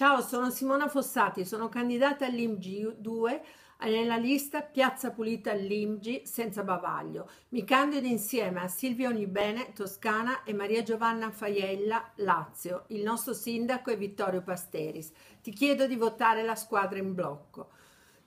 Ciao, sono Simona Fossati, sono candidata all'IMG 2 nella lista Piazza Pulita all'IMG senza bavaglio. Mi candido insieme a Silvia Onibene, Toscana, e Maria Giovanna Faiella, Lazio. Il nostro sindaco è Vittorio Pasteris. Ti chiedo di votare la squadra in blocco.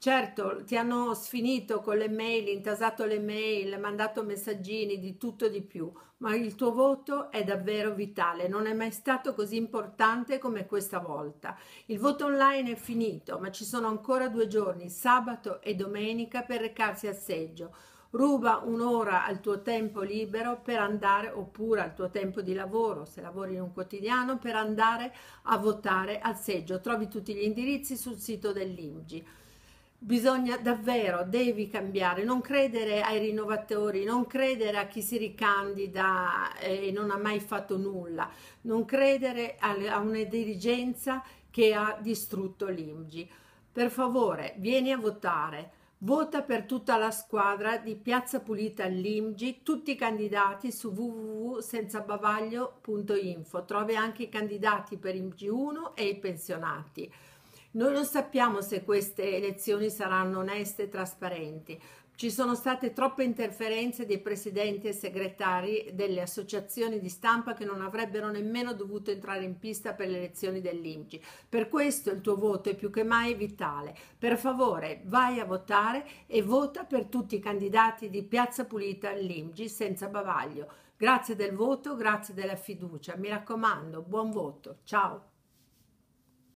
Certo, ti hanno sfinito con le mail, intasato le mail, mandato messaggini di tutto di più, ma il tuo voto è davvero vitale, non è mai stato così importante come questa volta. Il voto online è finito, ma ci sono ancora due giorni, sabato e domenica, per recarsi al seggio. Ruba un'ora al tuo tempo libero per andare, oppure al tuo tempo di lavoro, se lavori in un quotidiano, per andare a votare al seggio. Trovi tutti gli indirizzi sul sito dell'IMGI bisogna davvero, devi cambiare, non credere ai rinnovatori, non credere a chi si ricandida e non ha mai fatto nulla, non credere a una dirigenza che ha distrutto l'IMGI. Per favore, vieni a votare. Vota per tutta la squadra di Piazza Pulita all'IMGI, tutti i candidati su www.senzabavaglio.info. Trovi anche i candidati per IMGI 1 e i pensionati. Noi non sappiamo se queste elezioni saranno oneste e trasparenti. Ci sono state troppe interferenze dei presidenti e segretari delle associazioni di stampa che non avrebbero nemmeno dovuto entrare in pista per le elezioni dell'IMGI. Per questo il tuo voto è più che mai vitale. Per favore, vai a votare e vota per tutti i candidati di Piazza Pulita all'IMGI senza bavaglio. Grazie del voto, grazie della fiducia. Mi raccomando, buon voto. Ciao.